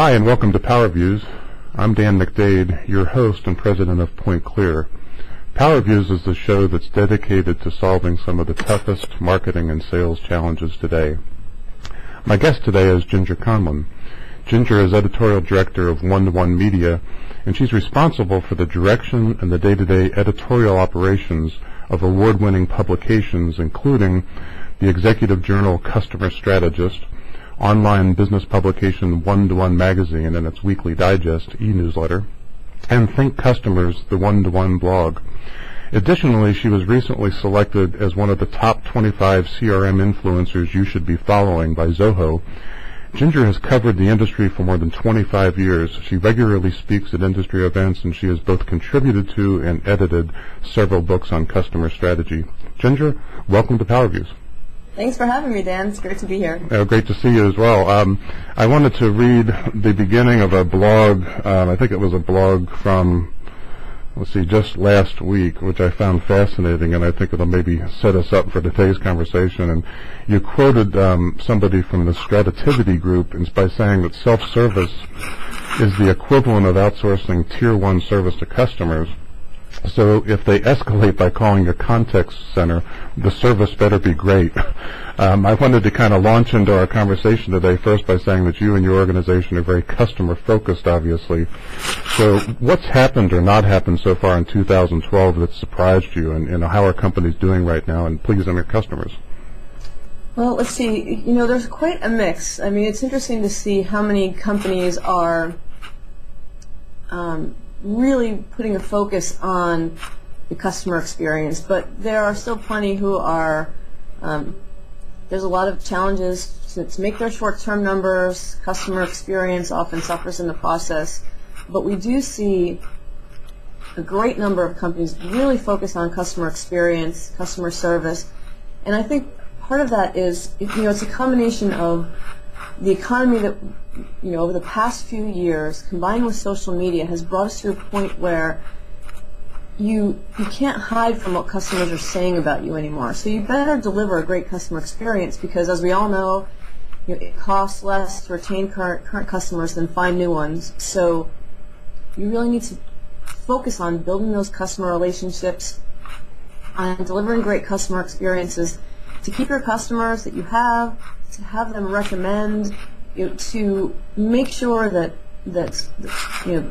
Hi, and welcome to PowerViews. I'm Dan McDade, your host and president of PointClear. PowerViews is the show that's dedicated to solving some of the toughest marketing and sales challenges today. My guest today is Ginger Conlon. Ginger is editorial director of One to One Media, and she's responsible for the direction and the day-to-day editorial operations of award-winning publications, including the executive journal Customer Strategist, online business publication One to One Magazine and its weekly digest e-newsletter, and Think Customers, the One to One blog. Additionally, she was recently selected as one of the top 25 CRM influencers you should be following by Zoho. Ginger has covered the industry for more than 25 years. She regularly speaks at industry events, and she has both contributed to and edited several books on customer strategy. Ginger, welcome to PowerViews. Thanks for having me, Dan. It's great to be here. Uh, great to see you as well. Um, I wanted to read the beginning of a blog. Um, I think it was a blog from, let's see, just last week, which I found fascinating, and I think it'll maybe set us up for today's conversation. And you quoted um, somebody from the Strativity Group by saying that self-service is the equivalent of outsourcing tier one service to customers. So if they escalate by calling a contact center, the service better be great. Um, I wanted to kind of launch into our conversation today first by saying that you and your organization are very customer focused, obviously. So what's happened or not happened so far in 2012 that surprised you, and, and how are companies doing right now and pleasing their customers? Well, let's see. You know, there's quite a mix. I mean, it's interesting to see how many companies are um, really putting a focus on the customer experience, but there are still plenty who are, um, there's a lot of challenges to, to make their short-term numbers, customer experience often suffers in the process, but we do see a great number of companies really focus on customer experience, customer service, and I think part of that is, you know, it's a combination of the economy that you know over the past few years, combined with social media, has brought us to a point where you you can't hide from what customers are saying about you anymore. So you better deliver a great customer experience because, as we all know, you know, it costs less to retain current current customers than find new ones. So you really need to focus on building those customer relationships, on delivering great customer experiences to keep your customers that you have, to have them recommend, you know, to make sure that that you know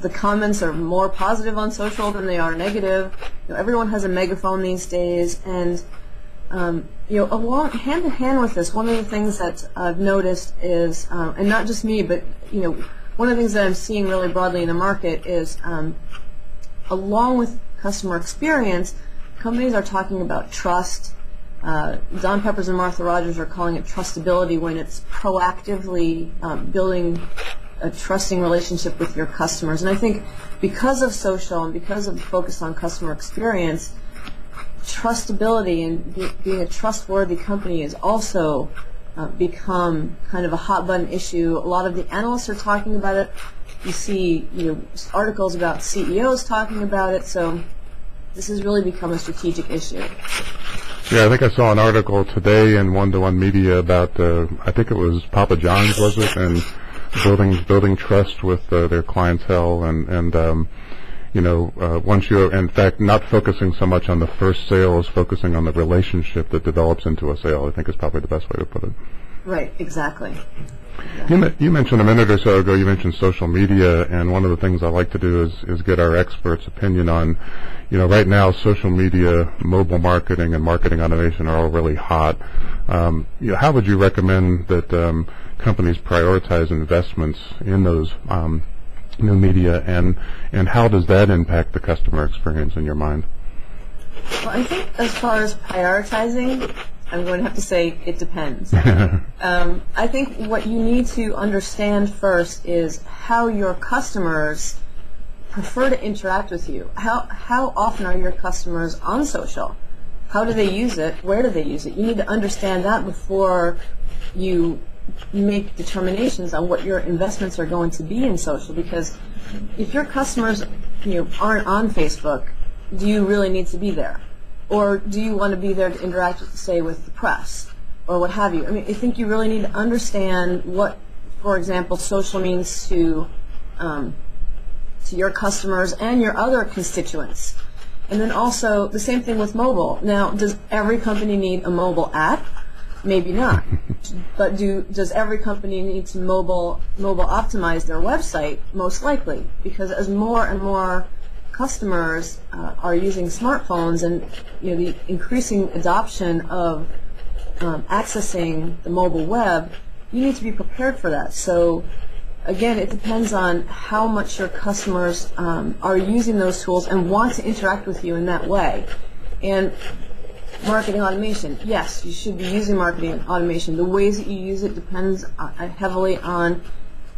the comments are more positive on social than they are negative. You know, everyone has a megaphone these days, and um, you know, along hand in hand with this, one of the things that I've noticed is, um, and not just me, but you know, one of the things that I'm seeing really broadly in the market is, um, along with customer experience, companies are talking about trust uh, Don Peppers and Martha Rogers are calling it trustability when it's proactively um, building a trusting relationship with your customers. And I think because of social and because of the focus on customer experience, trustability and be, being a trustworthy company has also uh, become kind of a hot button issue. A lot of the analysts are talking about it. You see, you know, articles about CEOs talking about it. So this has really become a strategic issue. Yeah, I think I saw an article today in One to One Media about uh, I think it was Papa John's, was it, and building building trust with uh, their clientele and and um, you know uh, once you are, in fact not focusing so much on the first sale as focusing on the relationship that develops into a sale. I think is probably the best way to put it. Right. Exactly. You, you, mentioned a minute or so ago, you mentioned social media, and one of the things I like to do is, is get our experts' opinion on, you know, right now social media, mobile marketing, and marketing automation are all really hot. Um, you know, how would you recommend that um, companies prioritize investments in those um, new media, and and how does that impact the customer experience in your mind? Well, I think as far as prioritizing, I'm going to have to say it depends. um, I think what you need to understand first is how your customers prefer to interact with you. How, how often are your customers on social? How do they use it? Where do they use it? You need to understand that before you make determinations on what your investments are going to be in social because if your customers you know, aren't on Facebook, do you really need to be there? Or do you want to be there to interact, say, with the press or what have you? I mean, I think you really need to understand what for example, social means to um, to your customers and your other constituents. And then also the same thing with mobile. Now, does every company need a mobile app? Maybe not. but do does every company need to mobile mobile optimize their website? Most likely, because as more and more customers uh, are using smartphones and you know the increasing adoption of um, accessing the mobile web, you need to be prepared for that. So again, it depends on how much your customers um, are using those tools and want to interact with you in that way. And marketing automation, yes, you should be using marketing automation. The ways that you use it depends uh, heavily on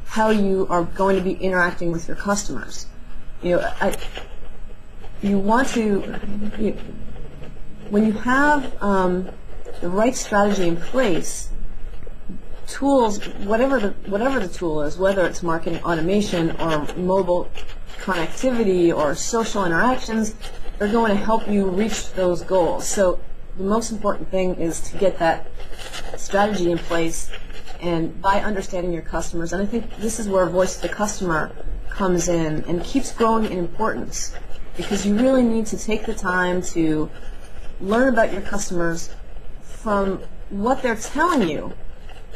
how you are going to be interacting with your customers. You know, I, you want to, you, when you have um, the right strategy in place, tools, whatever the whatever the tool is, whether it's marketing automation or mobile connectivity or social interactions, they're going to help you reach those goals. So the most important thing is to get that strategy in place and by understanding your customers. And I think this is where voice of the customer comes in and keeps growing in importance because you really need to take the time to learn about your customers from what they're telling you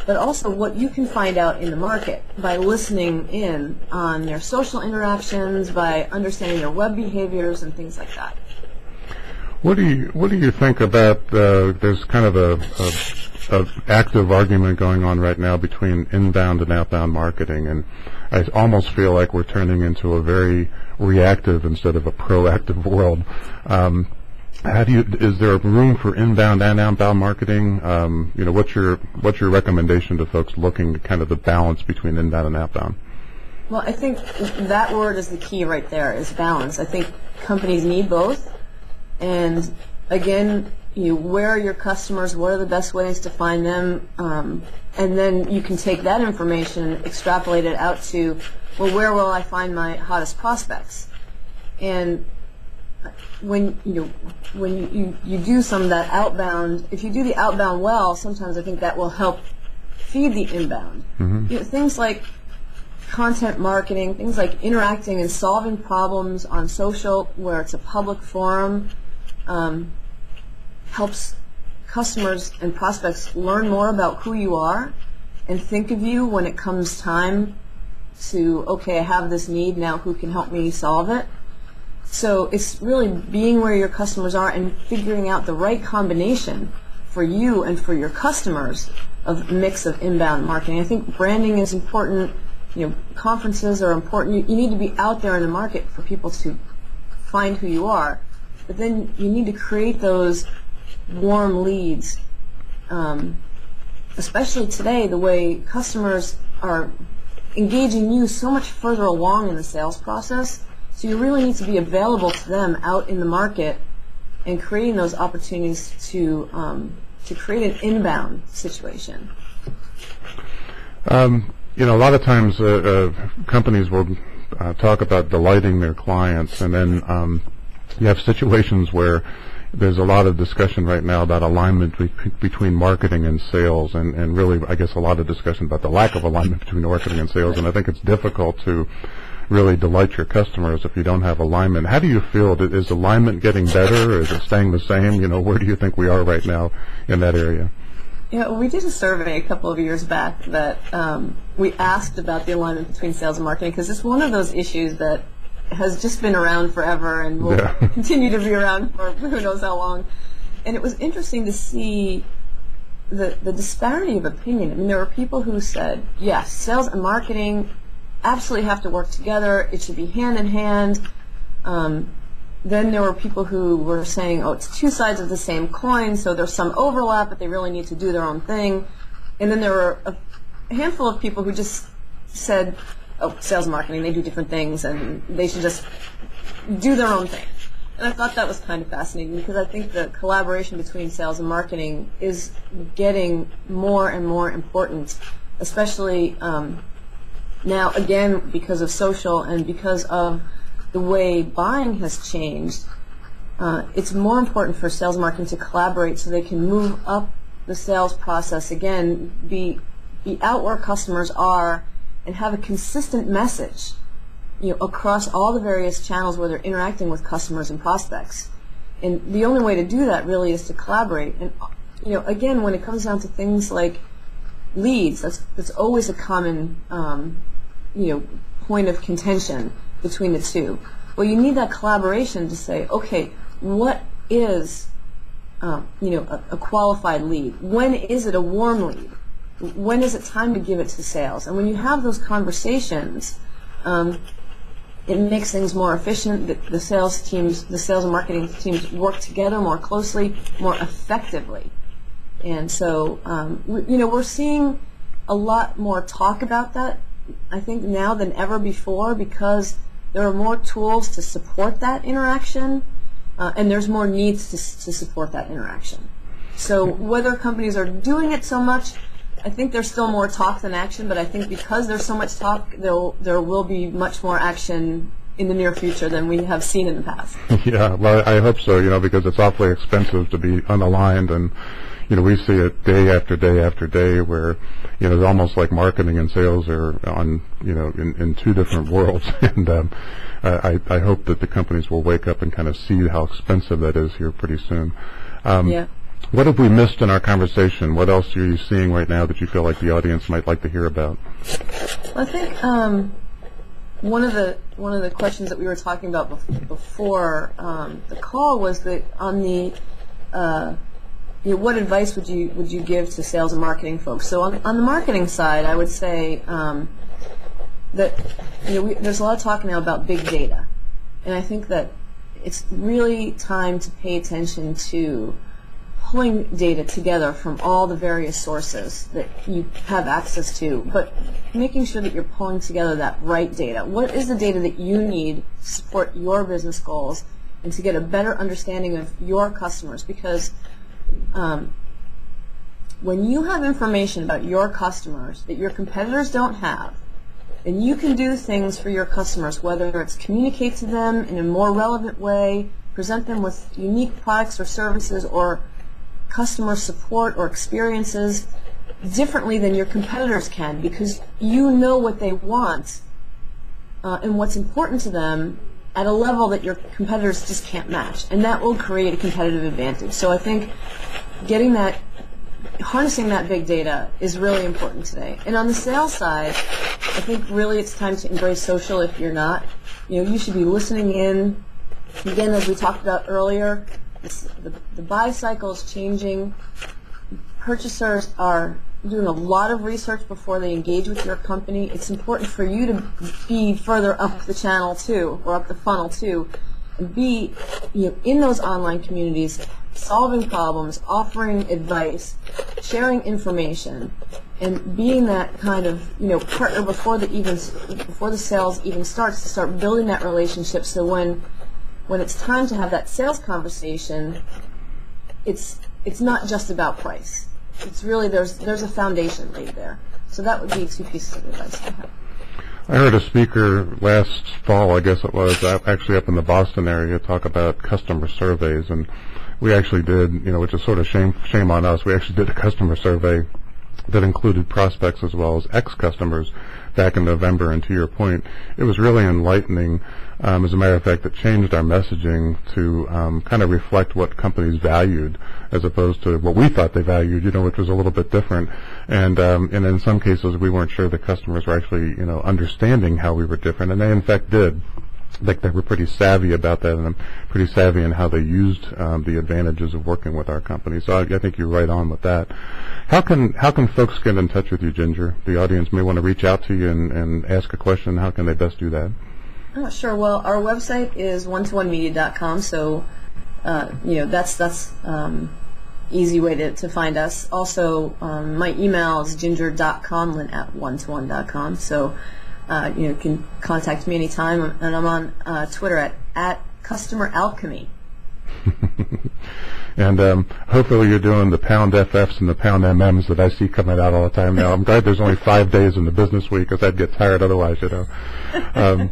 but also what you can find out in the market by listening in on their social interactions, by understanding their web behaviors and things like that. What do you What do you think about? Uh, there's kind of a, a, a, active argument going on right now between inbound and outbound marketing, and I almost feel like we're turning into a very reactive instead of a proactive world. Um, how do you? Is there room for inbound and outbound marketing? Um, you know, what's your what's your recommendation to folks looking at kind of the balance between inbound and outbound? Well, I think that word is the key right there. Is balance. I think companies need both, and again, you where are your customers? What are the best ways to find them? Um, and then you can take that information, extrapolate it out to, well, where will I find my hottest prospects? And when you know when you, you, you do some of that outbound, if you do the outbound well, sometimes I think that will help feed the inbound. Mm-hmm. You know, things like content marketing, things like interacting and solving problems on social where it's a public forum, um, helps customers and prospects learn more about who you are and think of you when it comes time to, okay, I have this need, now who can help me solve it? So it's really being where your customers are and figuring out the right combination for you and for your customers of mix of inbound marketing. I think branding is important. You know, conferences are important. You, you need to be out there in the market for people to find who you are. But then you need to create those warm leads. Um, especially today, the way customers are engaging you so much further along in the sales process so you really need to be available to them out in the market and creating those opportunities to um, to create an inbound situation. Um, you know, a lot of times uh, uh, companies will uh, talk about delighting their clients, and then um, you have situations where there's a lot of discussion right now about alignment be- between marketing and sales, and, and really, I guess, a lot of discussion about the lack of alignment between marketing and sales, and I think it's difficult to really delight your customers if you don't have alignment. How do you feel? Is alignment getting better or is it staying the same? You know, where do you think we are right now in that area? Yeah, we did a survey a couple of years back that um, we asked about the alignment between sales and marketing because it's one of those issues that has just been around forever and will yeah. continue to be around for who knows how long. And it was interesting to see the, the disparity of opinion. I mean, there were people who said, yes, sales and marketing absolutely have to work together. It should be hand in hand. Um, then there were people who were saying, oh, it's two sides of the same coin, so there's some overlap, but they really need to do their own thing. And then there were a handful of people who just said, oh, sales and marketing, they do different things, and they should just do their own thing. And I thought that was kind of fascinating because I think the collaboration between sales and marketing is getting more and more important, especially um, now, again, because of social and because of the way buying has changed, uh, it's more important for sales marketing to collaborate so they can move up the sales process again, be be out where customers are and have a consistent message you know, across all the various channels where they're interacting with customers and prospects. And the only way to do that really is to collaborate. And you know, again, when it comes down to things like leads, that's that's always a common um, you know point of contention between the two. Well, you need that collaboration to say, okay, what is um, you know a, a qualified lead? When is it a warm lead? When is it time to give it to sales? And when you have those conversations, um, it makes things more efficient. The, the, sales teams, the sales and marketing teams work together more closely, more effectively. And so, um, we, you know, we're seeing a lot more talk about that, I think, now than ever before because there are more tools to support that interaction uh, and there's more needs to, to support that interaction. So whether companies are doing it so much, I think there's still more talk than action, but I think because there's so much talk, there there will be much more action in the near future than we have seen in the past. yeah, well, I hope so. You know, because it's awfully expensive to be unaligned, and you know, we see it day after day after day where you know it's almost like marketing and sales are on you know in, in two different worlds, and um, I I hope that the companies will wake up and kind of see how expensive that is here pretty soon. Um, yeah. What have we missed in our conversation? What else are you seeing right now that you feel like the audience might like to hear about? I think um, one of the one of the questions that we were talking about bef- before um, the call was that on the uh, you know, what advice would you would you give to sales and marketing folks? So on, on the marketing side, I would say um, that you know we, there's a lot of talk now about big data, and I think that it's really time to pay attention to pulling data together from all the various sources that you have access to, but making sure that you're pulling together that right data. What is the data that you need to support your business goals and to get a better understanding of your customers? Because um, when you have information about your customers that your competitors don't have, then you can do things for your customers, whether it's communicate to them in a more relevant way, present them with unique products or services, or customer support or experiences differently than your competitors can because you know what they want uh, and what's important to them at a level that your competitors just can't match. And that will create a competitive advantage. So I think getting that, harnessing that big data is really important today. And on the sales side, I think really it's time to embrace social if you're not. You know, you should be listening in. Again, as we talked about earlier, the, the buy cycle is changing. Purchasers are doing a lot of research before they engage with your company. It's important for you to be further up the channel too, or up the funnel too, and be you know, in those online communities, solving problems, offering advice, sharing information, and being that kind of you know partner before the even before the sales even starts to start building that relationship. So when when it's time to have that sales conversation, it's it's not just about price. It's really there's there's a foundation laid there. So that would be two pieces of advice I have. I heard a speaker last fall, I guess it was, actually up in the Boston area, talk about customer surveys, and we actually did, you know, which is sort of shame shame on us. We actually did a customer survey that included prospects as well as ex-customers back in November. And to your point, it was really enlightening. Um, as a matter of fact, it changed our messaging to um, kind of reflect what companies valued, as opposed to what we thought they valued. You know, which was a little bit different. And um, and in some cases, we weren't sure the customers were actually, you know, understanding how we were different, and they in fact did. Think they were pretty savvy about that, and I'm pretty savvy in how they used um, the advantages of working with our company. So I, I, think you're right on with that. How can how can folks get in touch with you, Ginger? The audience may want to reach out to you and, and ask a question. How can they best do that? Oh, sure. Well, our website is one-to-one-media.com, so uh, you know that's that's um, easy way to, to find us. Also, um, my email is ginger.conlon at one-to-one.com. So uh, you know, you can contact me anytime, and I'm on uh, Twitter at, at Customer Alchemy. and um, hopefully you're doing the pound FFs and the pound MMs that I see coming out all the time now. I'm glad there's only five days in the business week because I'd get tired otherwise, you know. Um,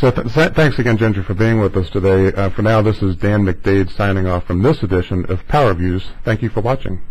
so th- th- thanks again, Ginger, for being with us today. Uh, for now, this is Dan McDade signing off from this edition of Power Views. Thank you for watching.